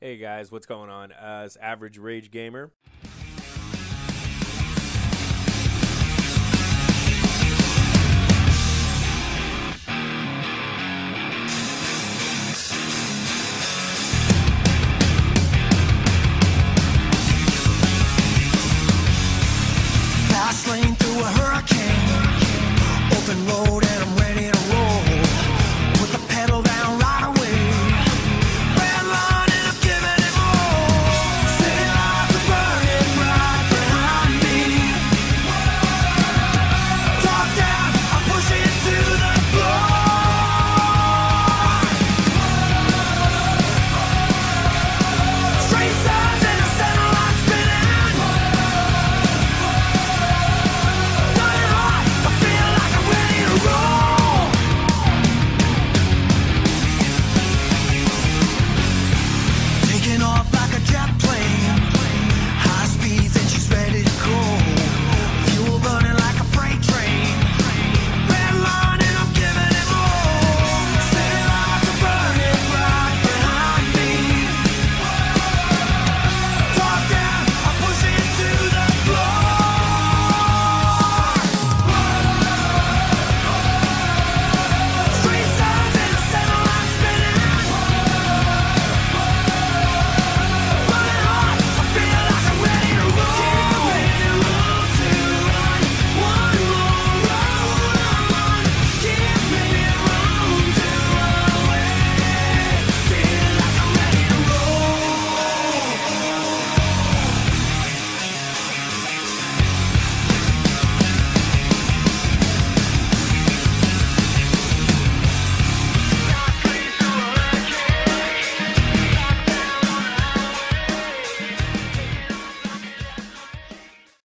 Hey guys, what's going on? Uh, it's Average Rage Gamer.